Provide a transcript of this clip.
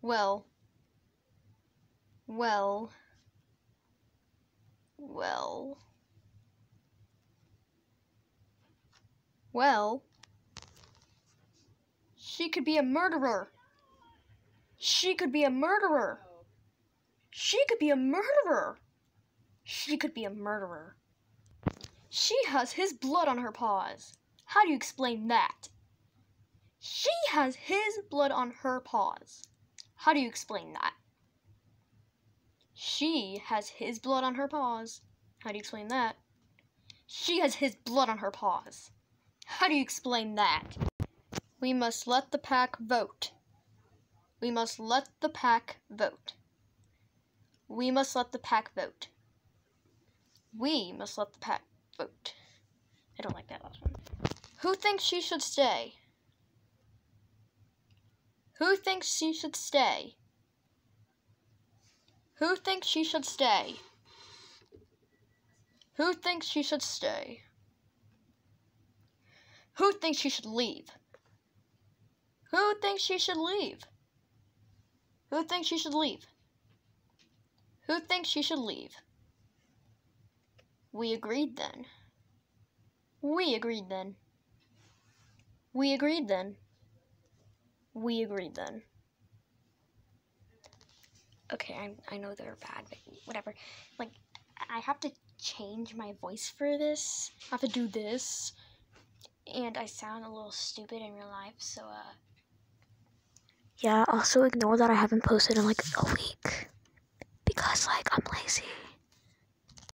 Well. Well. Well. Well. She could be a murderer. She could be a murderer. She could be a murderer. She could be a murderer. She has his blood on her paws. How do you explain that? She has his blood on her paws. How do you explain that? She has his blood on her paws. How do you explain that? She has his blood on her paws. How do you explain that? We must let the pack vote. We must let the pack vote. We must let the pack vote. We must let the pack vote. I don't like that last one. Who thinks she should stay? Who thinks she should stay? Who thinks she should stay? Who thinks she should stay? Who thinks she should leave? Who thinks she should leave? Who thinks she should leave? Who thinks she should leave? We agreed then. We agreed then. We agreed then. We agreed then. Okay, I, I know they're bad, but whatever. Like, I have to change my voice for this. I have to do this. And I sound a little stupid in real life, so, uh. Yeah, also ignore that I haven't posted in like a week. Because, like, I'm lazy.